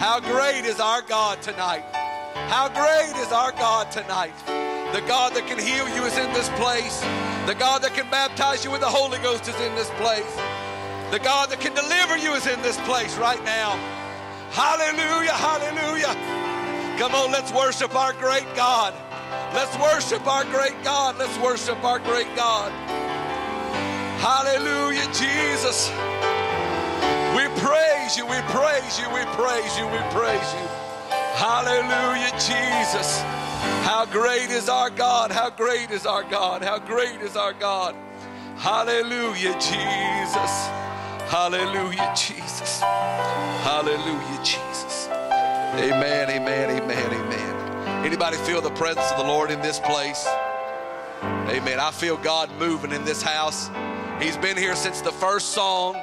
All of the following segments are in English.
How great is our God tonight? How great is our God tonight? The God that can heal you is in this place. The God that can baptize you with the Holy Ghost is in this place. The God that can deliver you is in this place right now. Hallelujah, hallelujah. Come on, let's worship our great God. Let's worship our great God. Let's worship our great God. Hallelujah, Jesus. We praise you, we praise you, we praise you, we praise you. Hallelujah, Jesus. How great is our God? How great is our God? How great is our God? Hallelujah, Jesus. Hallelujah, Jesus. Hallelujah, Jesus. Amen, amen, amen, amen. Anybody feel the presence of the Lord in this place? Amen. I feel God moving in this house. He's been here since the first song.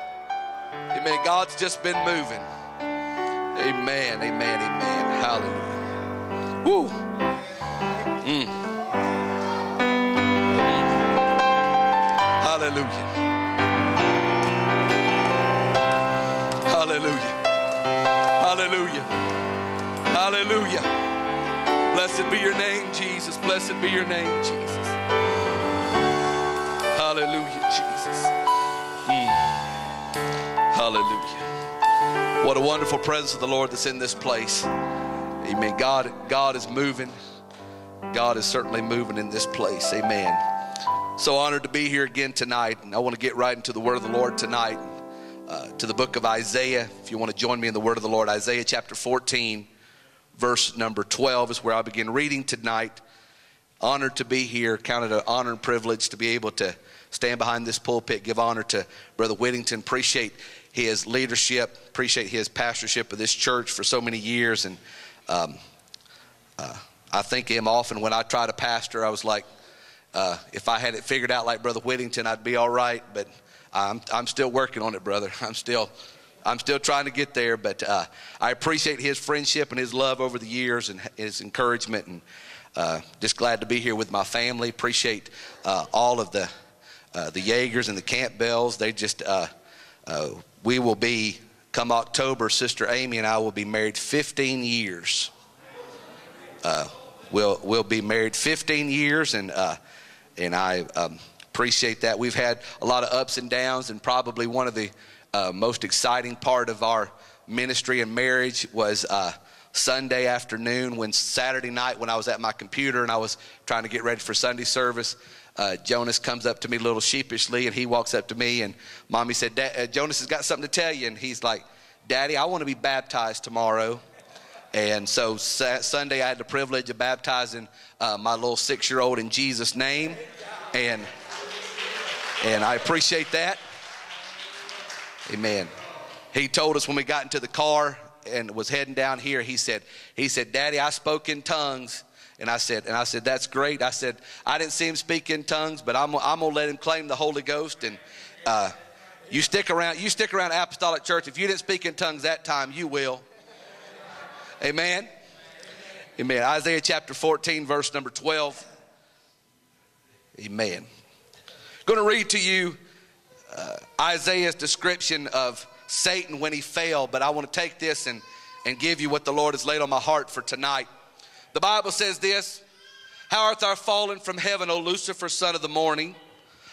Amen. God's just been moving. Amen, amen, amen. Hallelujah. Woo. Mm. Hallelujah. Hallelujah. Hallelujah. Hallelujah. Blessed be your name, Jesus. Blessed be your name, Jesus. Hallelujah, Jesus. Hallelujah. What a wonderful presence of the Lord that's in this place. Amen. God, God is moving. God is certainly moving in this place. Amen. So honored to be here again tonight. And I want to get right into the word of the Lord tonight. Uh, to the book of Isaiah. If you want to join me in the word of the Lord, Isaiah chapter 14, verse number 12 is where I begin reading tonight. Honored to be here, counted an honor and privilege to be able to stand behind this pulpit, give honor to Brother Whittington, appreciate his leadership, appreciate his pastorship of this church for so many years. And um, uh, I think him often when I try to pastor, I was like, uh, if I had it figured out like Brother Whittington, I'd be all right. But I'm, I'm still working on it, brother. I'm still, I'm still trying to get there. But uh, I appreciate his friendship and his love over the years and his encouragement. And uh, just glad to be here with my family. Appreciate uh, all of the uh, the Jaegers and the Campbells. They just, uh, uh, we will be, come October, Sister Amy and I will be married 15 years. we'll, we'll be married 15 years, and, and I um, appreciate that. We've had a lot of ups and downs, and probably one of the most exciting part of our ministry and marriage was Sunday afternoon when Saturday night when I was at my computer and I was trying to get ready for Sunday service uh, Jonas comes up to me a little sheepishly and he walks up to me and mommy said, uh, Jonas has got something to tell you. And he's like, Daddy, I want to be baptized tomorrow. And so sa- Sunday I had the privilege of baptizing uh, my little six year old in Jesus' name. And, and I appreciate that. Amen. He told us when we got into the car and was heading down here, he said, he said, Daddy, I spoke in tongues and I said, and I said, that's great. I said, I didn't see him speak in tongues, but I'm, I'm gonna let him claim the Holy Ghost. And uh, you stick around, you stick around Apostolic Church. If you didn't speak in tongues that time, you will. Amen. Amen. Isaiah chapter 14, verse number 12. Amen. Going to read to you uh, Isaiah's description of Satan when he fell, but I want to take this and, and give you what the Lord has laid on my heart for tonight. The Bible says this How art thou fallen from heaven, O Lucifer, son of the morning?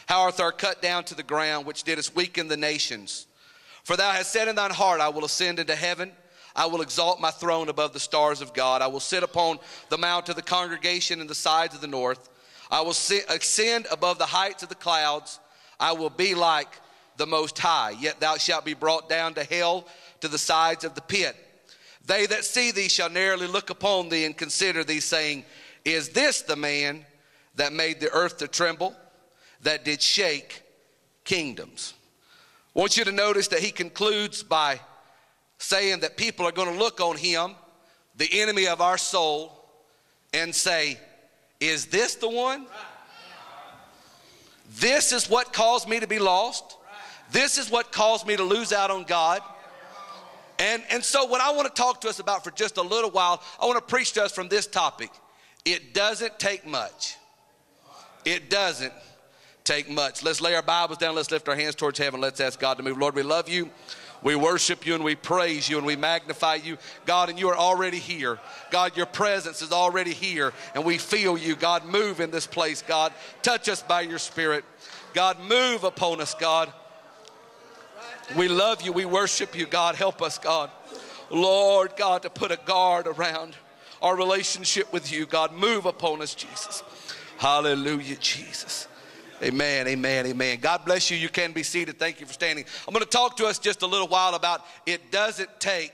How art thou cut down to the ground, which didst weaken the nations? For thou hast said in thine heart, I will ascend into heaven. I will exalt my throne above the stars of God. I will sit upon the mount of the congregation in the sides of the north. I will ascend above the heights of the clouds. I will be like the Most High. Yet thou shalt be brought down to hell to the sides of the pit. They that see thee shall narrowly look upon thee and consider thee, saying, Is this the man that made the earth to tremble, that did shake kingdoms? I want you to notice that he concludes by saying that people are going to look on him, the enemy of our soul, and say, Is this the one? This is what caused me to be lost. This is what caused me to lose out on God. And, and so, what I want to talk to us about for just a little while, I want to preach to us from this topic. It doesn't take much. It doesn't take much. Let's lay our Bibles down. Let's lift our hands towards heaven. Let's ask God to move. Lord, we love you. We worship you and we praise you and we magnify you, God, and you are already here. God, your presence is already here, and we feel you. God, move in this place, God. Touch us by your Spirit. God, move upon us, God. We love you. We worship you, God. Help us, God. Lord, God, to put a guard around our relationship with you. God, move upon us, Jesus. Hallelujah, Jesus. Amen, amen, amen. God bless you. You can be seated. Thank you for standing. I'm going to talk to us just a little while about it doesn't take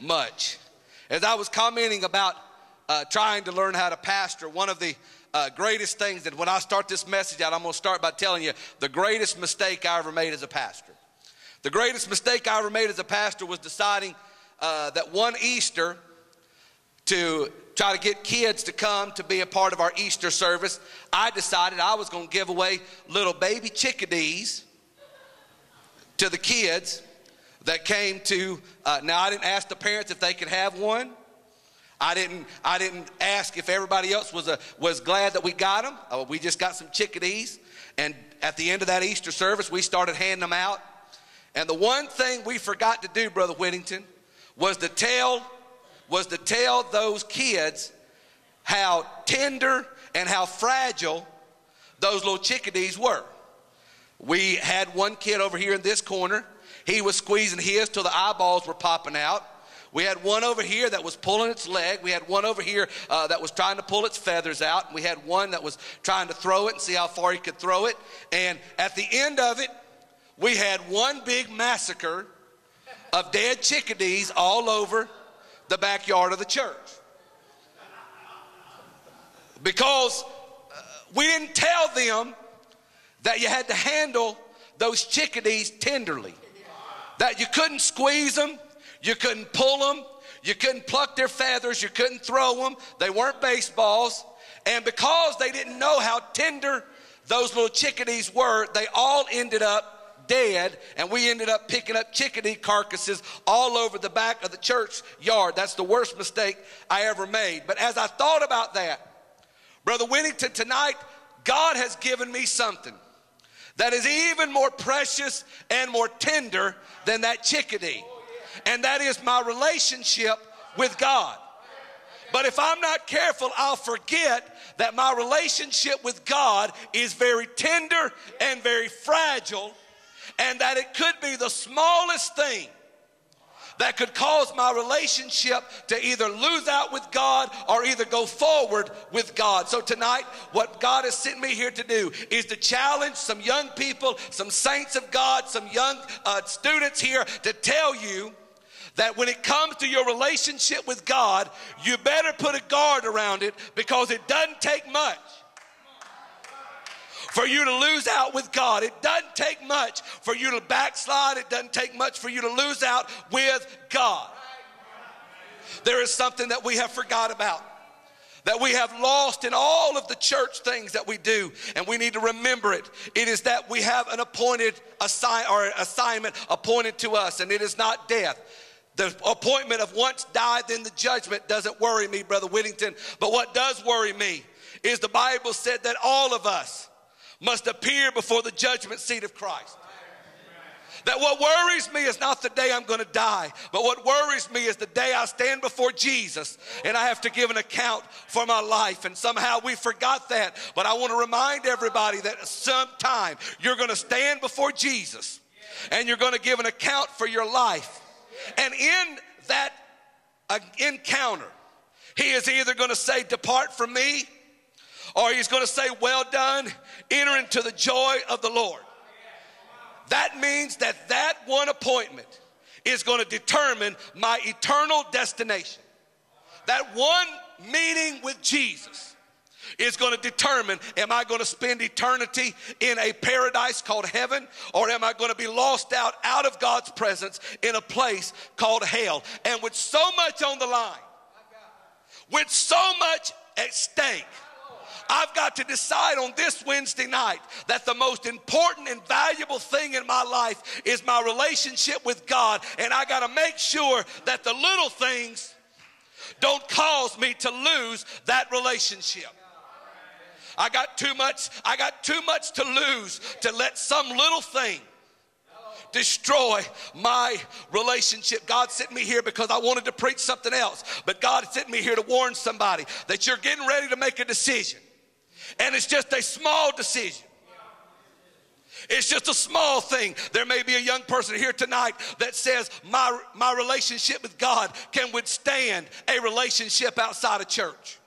much. As I was commenting about uh, trying to learn how to pastor, one of the uh, greatest things that when I start this message out, I'm going to start by telling you the greatest mistake I ever made as a pastor. The greatest mistake I ever made as a pastor was deciding uh, that one Easter to try to get kids to come to be a part of our Easter service, I decided I was going to give away little baby chickadees to the kids that came to. Uh, now, I didn't ask the parents if they could have one. I didn't. I didn't ask if everybody else was a, was glad that we got them. Uh, we just got some chickadees, and at the end of that Easter service, we started handing them out. And the one thing we forgot to do, Brother Whittington, was to tell was to tell those kids how tender and how fragile those little chickadees were. We had one kid over here in this corner. He was squeezing his till the eyeballs were popping out. We had one over here that was pulling its leg. We had one over here uh, that was trying to pull its feathers out. We had one that was trying to throw it and see how far he could throw it. And at the end of it, we had one big massacre of dead chickadees all over the backyard of the church. Because uh, we didn't tell them that you had to handle those chickadees tenderly, that you couldn't squeeze them, you couldn't pull them, you couldn't pluck their feathers, you couldn't throw them, they weren't baseballs. And because they didn't know how tender those little chickadees were, they all ended up dead, and we ended up picking up chickadee carcasses all over the back of the church yard. That's the worst mistake I ever made. But as I thought about that, Brother Whittington, tonight, God has given me something that is even more precious and more tender than that chickadee. And that is my relationship with God. But if I'm not careful, I'll forget that my relationship with God is very tender and very fragile and that it could be the smallest thing that could cause my relationship to either lose out with God or either go forward with God. So tonight, what God has sent me here to do is to challenge some young people, some saints of God, some young uh, students here to tell you that when it comes to your relationship with God, you better put a guard around it because it doesn't take much for you to lose out with God. It doesn't take much for you to backslide. It doesn't take much for you to lose out with God. There is something that we have forgot about that we have lost in all of the church things that we do, and we need to remember it. It is that we have an appointed assign or assignment appointed to us, and it is not death. The appointment of once died, then the judgment doesn't worry me, Brother Whittington. But what does worry me is the Bible said that all of us must appear before the judgment seat of Christ. That what worries me is not the day I'm going to die, but what worries me is the day I stand before Jesus and I have to give an account for my life. And somehow we forgot that. But I want to remind everybody that sometime you're going to stand before Jesus and you're going to give an account for your life. And in that uh, encounter, he is either going to say, Depart from me, or he's going to say, Well done, enter into the joy of the Lord. That means that that one appointment is going to determine my eternal destination. That one meeting with Jesus is going to determine am I going to spend eternity in a paradise called heaven or am I going to be lost out out of God's presence in a place called hell and with so much on the line with so much at stake I've got to decide on this Wednesday night that the most important and valuable thing in my life is my relationship with God. And I got to make sure that the little things don't cause me to lose that relationship. I got too much, I got too much to lose to let some little thing destroy my relationship. God sent me here because I wanted to preach something else, but God sent me here to warn somebody that you're getting ready to make a decision. And it's just a small decision. It's just a small thing. There may be a young person here tonight that says, My, my relationship with God can withstand a relationship outside of church.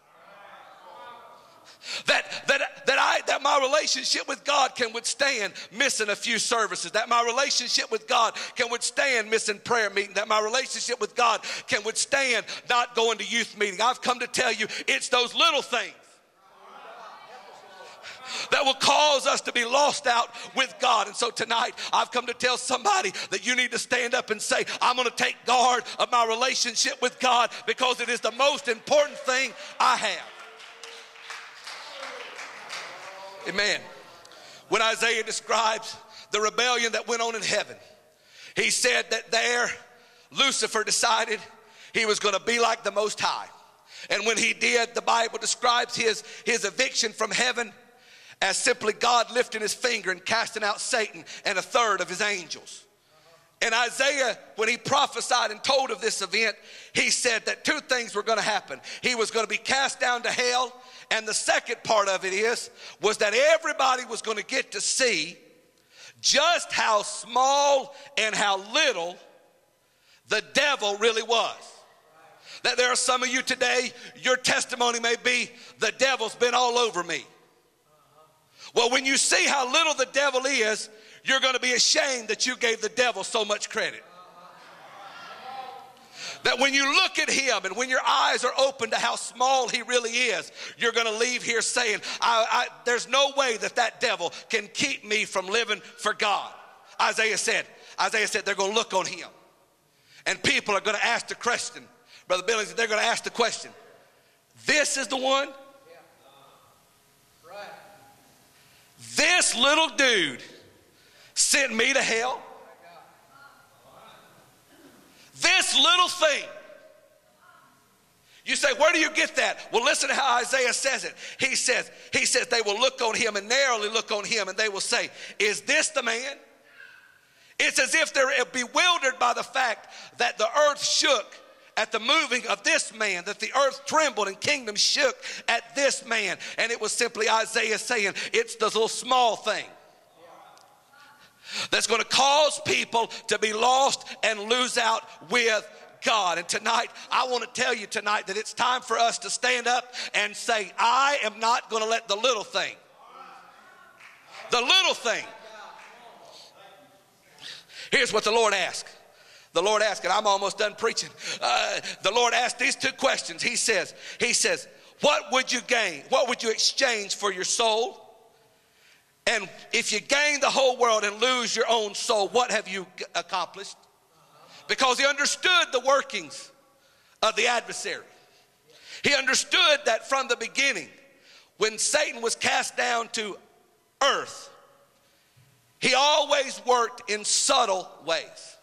That, that, that, I, that my relationship with God can withstand missing a few services. That my relationship with God can withstand missing prayer meeting. That my relationship with God can withstand not going to youth meeting. I've come to tell you, it's those little things that will cause us to be lost out with God. And so tonight, I've come to tell somebody that you need to stand up and say, I'm going to take guard of my relationship with God because it is the most important thing I have. Amen. When Isaiah describes the rebellion that went on in heaven, he said that there Lucifer decided he was going to be like the Most High. And when he did, the Bible describes his, his eviction from heaven as simply God lifting his finger and casting out Satan and a third of his angels. And Isaiah, when he prophesied and told of this event, he said that two things were going to happen. He was going to be cast down to hell, and the second part of it is was that everybody was going to get to see just how small and how little the devil really was. That there are some of you today, your testimony may be the devil's been all over me. Well, when you see how little the devil is, you're going to be ashamed that you gave the devil so much credit. That when you look at him and when your eyes are open to how small he really is, you're going to leave here saying, I, I, There's no way that that devil can keep me from living for God. Isaiah said, Isaiah said, they're going to look on him. And people are going to ask the question, Brother Billy, they're going to ask the question, This is the one This little dude sent me to hell. This little thing. You say, where do you get that? Well, listen to how Isaiah says it. He says, he says they will look on him and narrowly look on him and they will say, is this the man? It's as if they're bewildered by the fact that the earth shook at the moving of this man, that the earth trembled and kingdoms shook at this man. And it was simply Isaiah saying, It's the little small thing that's going to cause people to be lost and lose out with God. And tonight, I want to tell you tonight that it's time for us to stand up and say, I am not going to let the little thing, the little thing. Here's what the Lord asked the Lord asked, and I'm almost done preaching. Uh, the Lord asked these two questions. He says, He says, What would you gain? What would you exchange for your soul? And if you gain the whole world and lose your own soul, what have you accomplished? Because he understood the workings of the adversary. He understood that from the beginning, when Satan was cast down to earth, he always worked in subtle ways.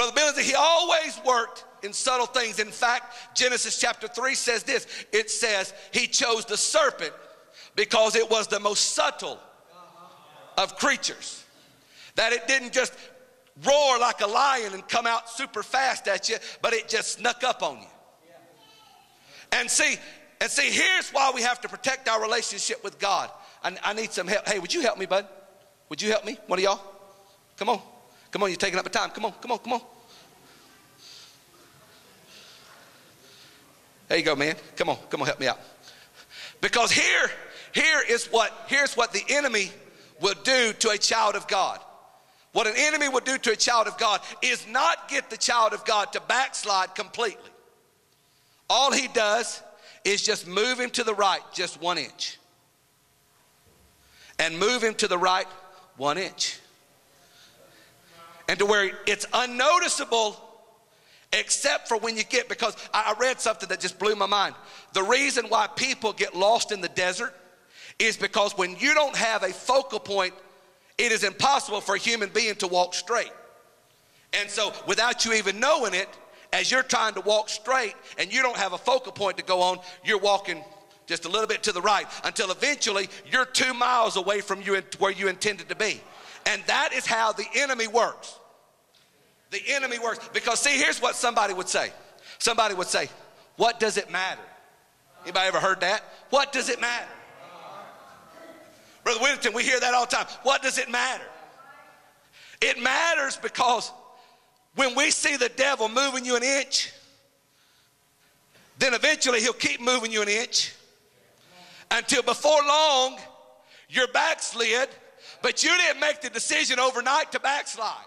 Brother Billy, he always worked in subtle things. In fact, Genesis chapter 3 says this it says, He chose the serpent because it was the most subtle of creatures. That it didn't just roar like a lion and come out super fast at you, but it just snuck up on you. And see, and see, here's why we have to protect our relationship with God. I, I need some help. Hey, would you help me, bud? Would you help me? One of y'all? Come on. Come on, you're taking up the time. Come on, come on, come on. There you go, man. Come on, come on, help me out. Because here, here is what, here's what the enemy will do to a child of God. What an enemy will do to a child of God is not get the child of God to backslide completely. All he does is just move him to the right just one inch. And move him to the right one inch and to where it's unnoticeable except for when you get, because I read something that just blew my mind. The reason why people get lost in the desert is because when you don't have a focal point, it is impossible for a human being to walk straight. And so, without you even knowing it, as you're trying to walk straight and you don't have a focal point to go on, you're walking just a little bit to the right until eventually you're two miles away from you where you intended to be. And that is how the enemy works. The enemy works. Because see, here's what somebody would say. Somebody would say, What does it matter? Anybody ever heard that? What does it matter? Brother Whittington, we hear that all the time. What does it matter? It matters because when we see the devil moving you an inch, then eventually he'll keep moving you an inch until before long you're backslid, but you didn't make the decision overnight to backslide.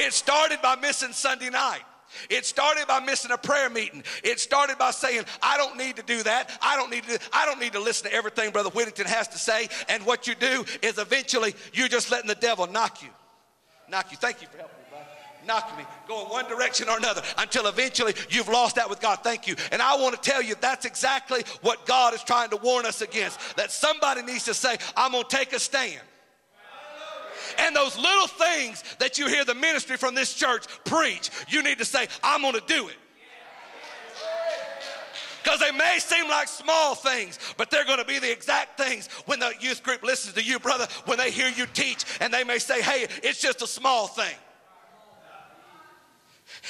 It started by missing Sunday night. It started by missing a prayer meeting. It started by saying, I don't need to do that. I don't need to, I don't need to listen to everything Brother Whittington has to say. And what you do is eventually you're just letting the devil knock you. Knock you. Thank you for helping me, brother. Knock me. Go in one direction or another until eventually you've lost that with God. Thank you. And I want to tell you that's exactly what God is trying to warn us against. That somebody needs to say, I'm going to take a stand. And those little things that you hear the ministry from this church preach, you need to say, I'm going to do it. Because they may seem like small things, but they're going to be the exact things when the youth group listens to you, brother, when they hear you teach, and they may say, hey, it's just a small thing.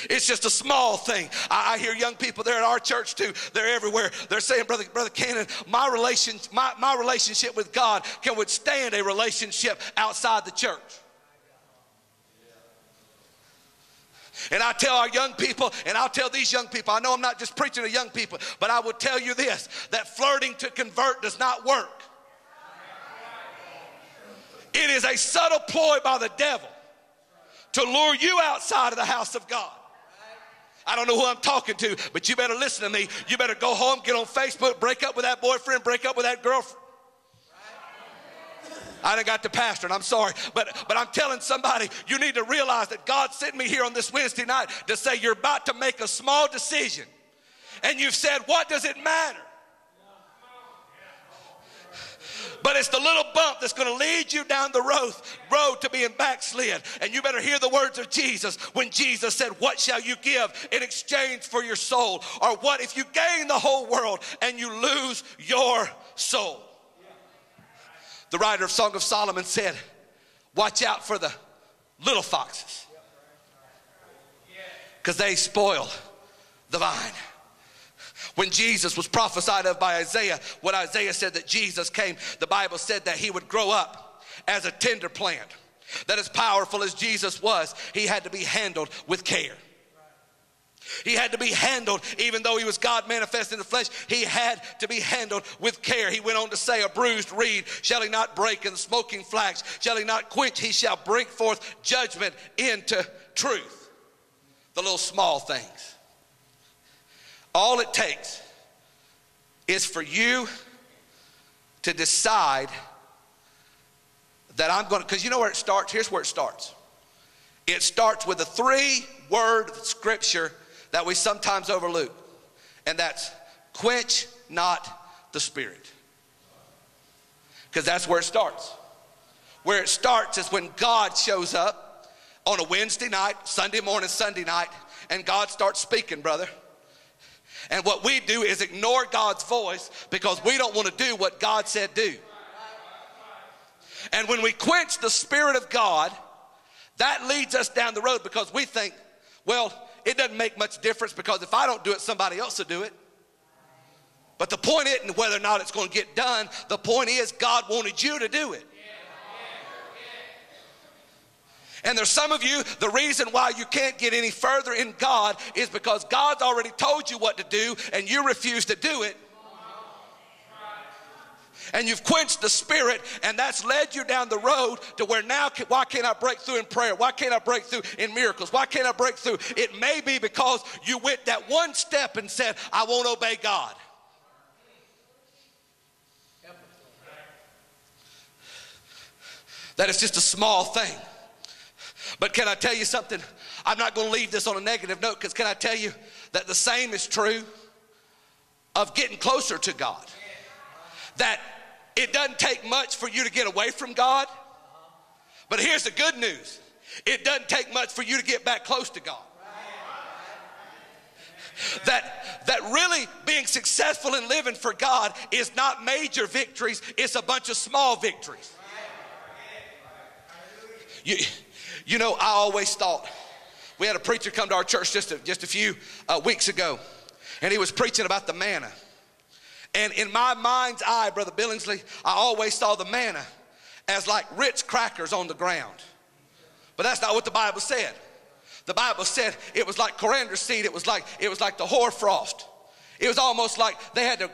It's just a small thing. I, I, hear young people there at our church too. They're everywhere. They're saying, Brother, Brother Cannon, my relation, my, my relationship with God can withstand a relationship outside the church. And I tell our young people, and I'll tell these young people, I know I'm not just preaching to young people, but I will tell you this that flirting to convert does not work. It is a subtle ploy by the devil to lure you outside of the house of God. I don't know who I'm talking to, but you better listen to me. You better go home, get on Facebook, break up with that boyfriend, break up with that girlfriend. I done got the pastor, and I'm sorry, but but I'm telling somebody you need to realize that God sent me here on this Wednesday night to say you're about to make a small decision, and you've said, "What does it matter?" But it's the little bump that's going to lead you down the road, road to being backslid. And you better hear the words of Jesus when Jesus said, What shall you give in exchange for your soul? Or what if you gain the whole world and you lose your soul? The writer of Song of Solomon said, Watch out for the little foxes because they spoil the vine. When Jesus was prophesied of by Isaiah, what Isaiah said that Jesus came, the Bible said that he would grow up as a tender plant. That as powerful as Jesus was, he had to be handled with care. He had to be handled, even though he was God manifest in the flesh, he had to be handled with care. He went on to say, A bruised reed shall he not break, and the smoking flax shall he not quench. He shall bring forth judgment into truth. The little small things. All it takes is for you to decide that I'm going to, because you know where it starts? Here's where it starts. It starts with a three word scripture that we sometimes overlook, and that's quench not the spirit. Because that's where it starts. Where it starts is when God shows up on a Wednesday night, Sunday morning, Sunday night, and God starts speaking, brother. And what we do is ignore God's voice because we don't want to do what God said do. And when we quench the Spirit of God, that leads us down the road because we think, well, it doesn't make much difference because if I don't do it, somebody else will do it. But the point isn't whether or not it's going to get done. The point is, God wanted you to do it. And there's some of you, the reason why you can't get any further in God is because God's already told you what to do and you refuse to do it. And you've quenched the spirit, and that's led you down the road to where now, why can't I break through in prayer? Why can't I break through in miracles? Why can't I break through? It may be because you went that one step and said, I won't obey God. That is just a small thing. But can I tell you something? I'm not going to leave this on a negative note because can I tell you that the same is true of getting closer to God? That it doesn't take much for you to get away from God. But here's the good news it doesn't take much for you to get back close to God. That, that really being successful in living for God is not major victories, it's a bunch of small victories. You, you know, I always thought we had a preacher come to our church just a, just a few uh, weeks ago, and he was preaching about the manna. And in my mind's eye, Brother Billingsley, I always saw the manna as like Ritz crackers on the ground. But that's not what the Bible said. The Bible said it was like coriander seed, it was like it was like the hoarfrost. It was almost like they had to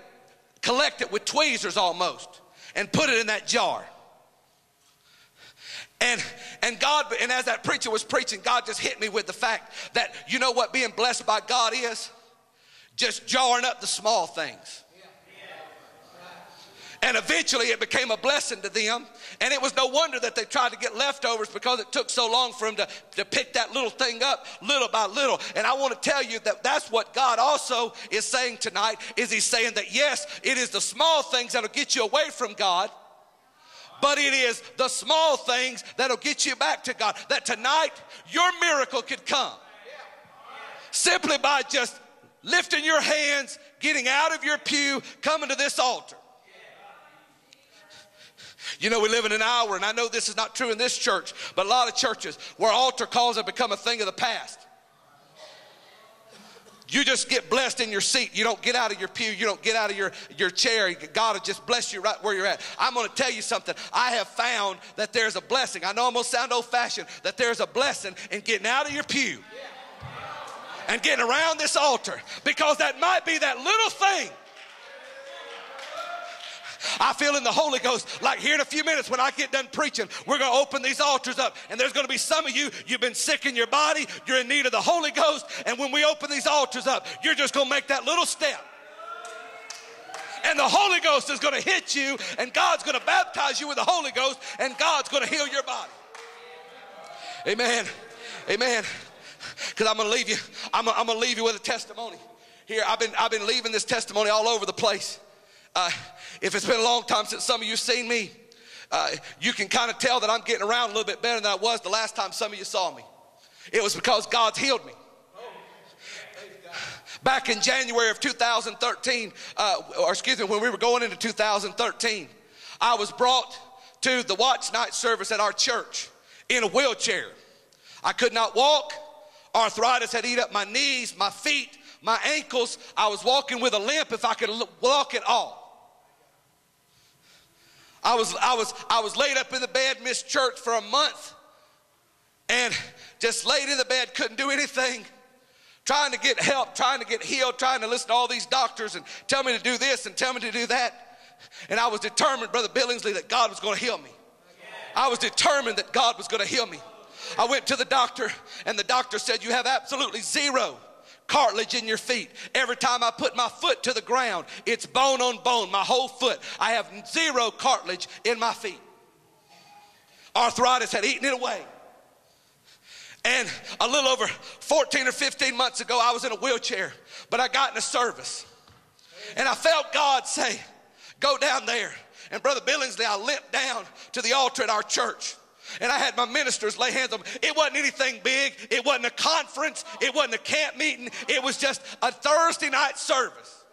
collect it with tweezers almost and put it in that jar. And and God and as that preacher was preaching, God just hit me with the fact that you know what being blessed by God is? Just jarring up the small things. And eventually it became a blessing to them. And it was no wonder that they tried to get leftovers because it took so long for them to, to pick that little thing up little by little. And I want to tell you that that's what God also is saying tonight is he's saying that yes, it is the small things that'll get you away from God. But it is the small things that'll get you back to God. That tonight your miracle could come simply by just lifting your hands, getting out of your pew, coming to this altar. You know, we live in an hour, and I know this is not true in this church, but a lot of churches where altar calls have become a thing of the past. You just get blessed in your seat. You don't get out of your pew. You don't get out of your, your chair. God will just bless you right where you're at. I'm going to tell you something. I have found that there's a blessing. I know I'm going to sound old fashioned, that there's a blessing in getting out of your pew and getting around this altar because that might be that little thing I feel in the Holy Ghost like here in a few minutes when I get done preaching, we're going to open these altars up. And there's going to be some of you, you've been sick in your body, you're in need of the Holy Ghost. And when we open these altars up, you're just going to make that little step. And the Holy Ghost is going to hit you, and God's going to baptize you with the Holy Ghost, and God's going to heal your body. Amen. Amen. Because I'm going to leave you. I'm, going to leave you with a testimony. Here, I've been, I've been leaving this testimony all over the place. Uh, if it's been a long time since some of you have seen me, uh, you can kind of tell that I'm getting around a little bit better than I was the last time some of you saw me. It was because God's healed me. Back in January of 2013, uh, or excuse me, when we were going into 2013, I was brought to the watch night service at our church in a wheelchair. I could not walk. Arthritis had eaten up my knees, my feet, my ankles. I was walking with a limp if I could walk at all. I was, I was, I was laid up in the bed, missed church for a month, and just laid in the bed, couldn't do anything, trying to get help, trying to get healed, trying to listen to all these doctors and tell me to do this and tell me to do that. And I was determined, Brother Billingsley, that God was going to heal me. I was determined that God was going to heal me. I went to the doctor, and the doctor said, You have absolutely zero cartilage in your feet. Every time I put my foot to the ground, it's bone on bone, my whole foot. I have zero cartilage in my feet. Arthritis had eaten it away. And a little over 14 or 15 months ago, I was in a wheelchair, but I got in a service. And I felt God say, Go down there. And Brother Billingsley, I limped down to the altar at our church and I had my ministers lay hands on me. It wasn't anything big, it wasn't a conference, it wasn't a camp meeting, it was just a Thursday night service.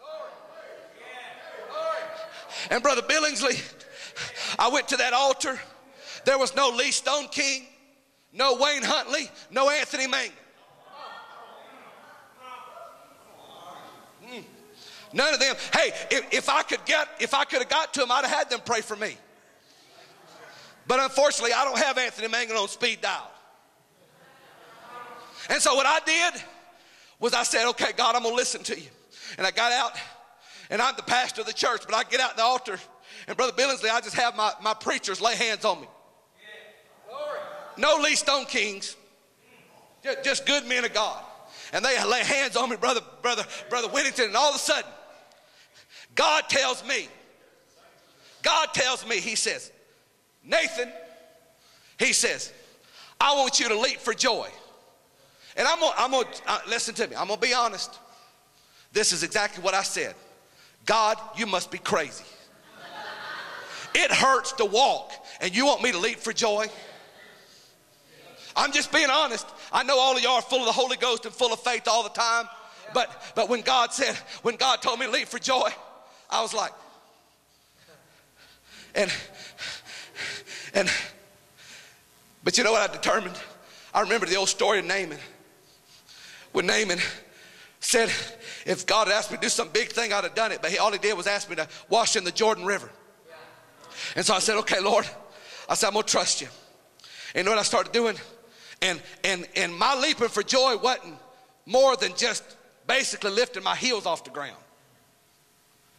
And Brother Billingsley, I went to that altar. There was no Lee Stoneking, no Wayne Huntley, no Anthony Mangun. Hmm. None of them. Hey, if, if I could get, if I could have got to them, I'd have had them pray for me. But unfortunately, I don't have Anthony Mangun on speed dial. And so what I did was I said, okay, God, I'm going to listen to you. And I got out, and I'm the pastor of the church, but I get out the altar, and Brother Billingsley, I just have my, my preachers lay hands on me. No Lee Stonekings, just good men of God. And they lay hands on me, brother, brother, brother Whittington, and all of a sudden, God tells me, God tells me, He says, Nathan, he says, I want you to leap for joy. And I'm gonna, I'm gonna uh, listen to me, I'm gonna be honest. This is exactly what I said. God, you must be crazy. It hurts to walk, and you want me to leap for joy? I'm just being honest. I know all of y'all are full of the Holy Ghost and full of faith all the time. But but when God said, when God told me to leap for joy, I was like, and and But you know what I determined? I remember the old story of Naaman. When Naaman said, if God had asked me to do some big thing, I'd have done it. But he, all he did was ask me to wash in the Jordan River. And so I said, okay, Lord. I said, I'm going to trust you. And you know what I started doing? And, and, and my leaping for joy wasn't more than just basically lifting my heels off the ground.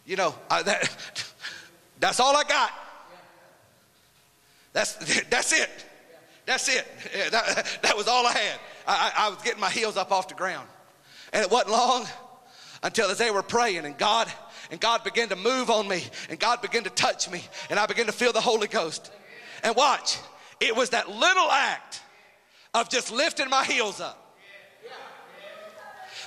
You know, I, that, that's all I got. That's, that's it. That's it. Yeah, that, that was all I had. I, I, I was getting my heels up off the ground. And it wasn't long until as they were praying and God and God began to move on me and God began to touch me and I began to feel the Holy Ghost. And watch, it was that little act of just lifting my heels up.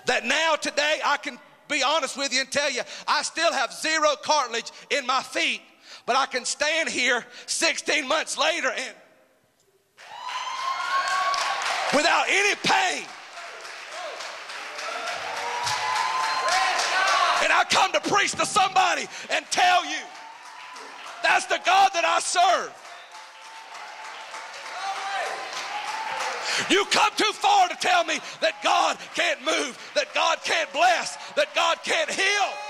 That now today I can be honest with you and tell you I still have zero cartilage in my feet, but I can stand here 16 months later and without any pain. And I come to preach to somebody and tell you that's the God that I serve. You come too far to tell me that God can't move, that God can't bless, that God can't heal.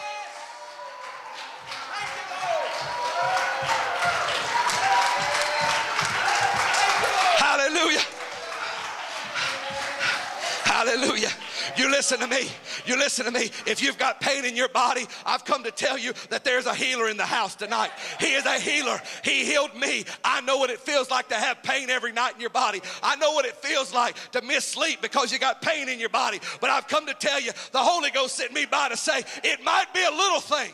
Hallelujah. You listen to me. You listen to me. If you've got pain in your body, I've come to tell you that there's a healer in the house tonight. He is a healer. He healed me. I know what it feels like to have pain every night in your body. I know what it feels like to miss sleep because you got pain in your body. But I've come to tell you, the Holy Ghost sent me by to say, it might be a little thing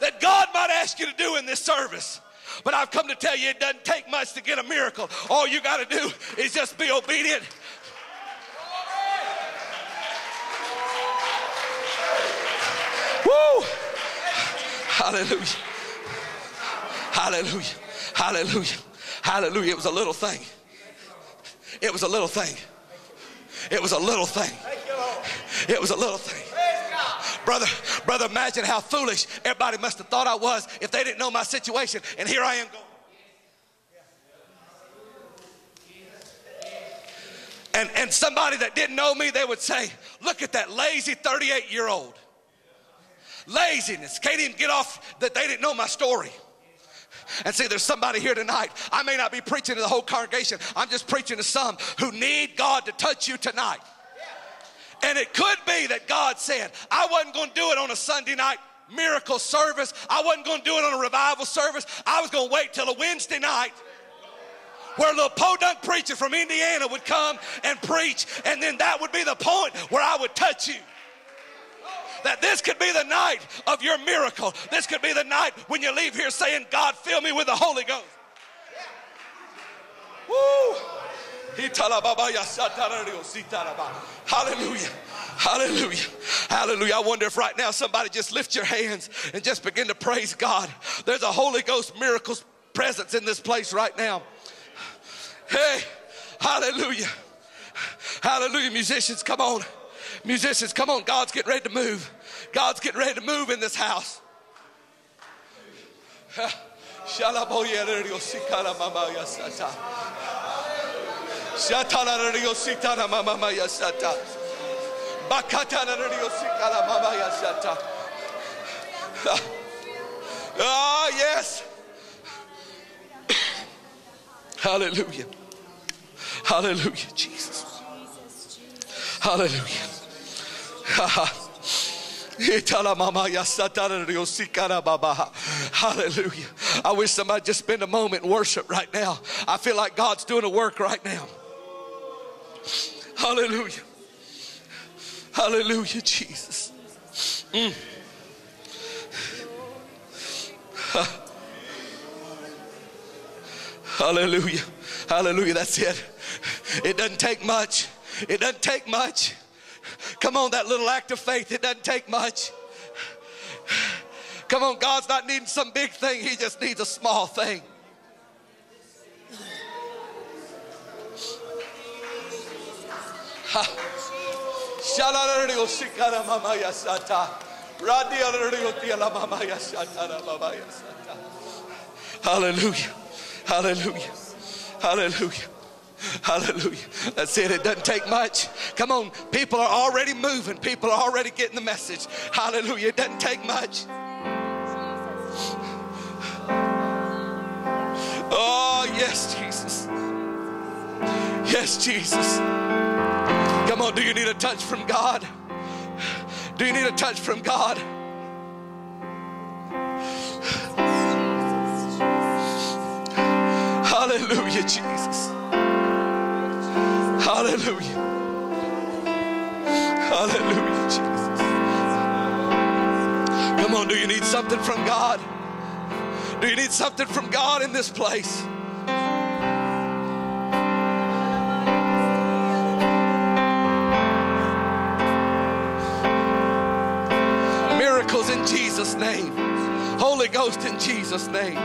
that God might ask you to do in this service. But I've come to tell you it doesn't take much to get a miracle. All you got to do is just be obedient Woo! Hallelujah. Hallelujah. Hallelujah. Hallelujah. It was a little thing. It was a little thing. It was a little thing. It was a little thing. Brother, brother, imagine how foolish everybody must have thought I was if they didn't know my situation. And here I am going. And, and somebody that didn't know me, they would say, Look at that lazy 38 year old laziness. Can't even get off that they didn't know my story. And see, there's somebody here tonight. I may not be preaching to the whole congregation, I'm just preaching to some who need God to touch you tonight. And it could be that God said, I wasn't going to do it on a Sunday night miracle service, I wasn't going to do it on a revival service. I was going to wait till a Wednesday night where a little podunk preacher from Indiana would come and preach, and then that would be the point where I would touch you that this could be the night of your miracle. This could be the night when you leave here saying, God, fill me with the Holy Ghost. Woo! Hallelujah. Hallelujah. Hallelujah. I wonder if right now somebody just lift your hands and just begin to praise God. There's a Holy Ghost miracles presence in this place right now. Hey, hallelujah. Hallelujah. Musicians, come on. Musicians, come on. God's getting ready to move. God's getting ready to move in this house. Ah, yes. Hallelujah. Hallelujah, Jesus. Hallelujah. Hallelujah. I wish somebody just spend a moment worship right now. I feel like God's doing a work right now. Hallelujah. Hallelujah, Jesus. Mm. Hallelujah. Hallelujah. That's it. It doesn't take much. It doesn't take much. Come on, that little act of faith, it doesn't take much. Come on, God's not needing some big thing, He just needs a small thing. Hallelujah. Hallelujah. Hallelujah. Hallelujah. That's it. It doesn't take much. Come on. People are already moving. People are already getting the message. Hallelujah. It doesn't take much. Oh, yes, Jesus. Yes, Jesus. Come on. Do you need a touch from God? Do you need a touch from God? Hallelujah, Jesus. Hallelujah. Hallelujah, Jesus. Come on, do you need something from God? Do you need something from God in this place? Miracles in Jesus' name. Holy Ghost in Jesus' name.